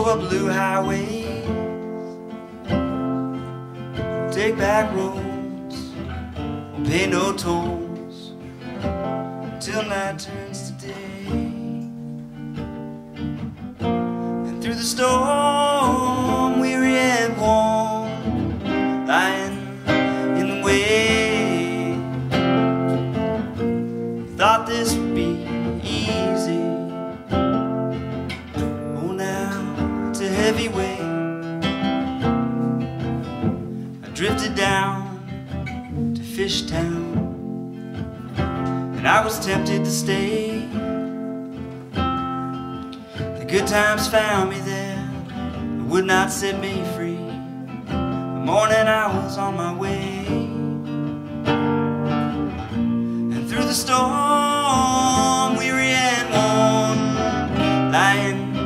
over blue highways, take back roads, pay no tolls till night turns to day, and through the storm. Drifted down to Fishtown, and I was tempted to stay. The good times found me there, but would not set me free. The morning I was on my way, and through the storm, weary and warm, lying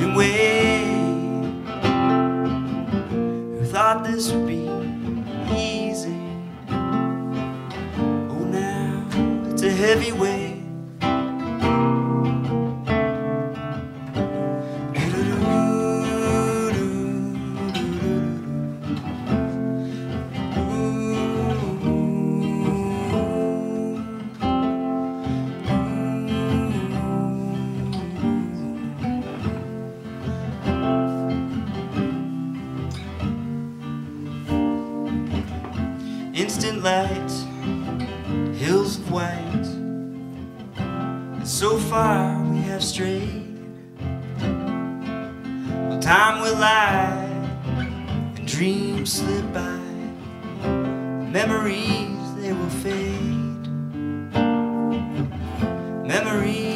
in wait. Who thought this would be heavy weight. Instant light, hills of white, and so far we have strayed. Well, time will lie, and dreams slip by, memories they will fade. Memories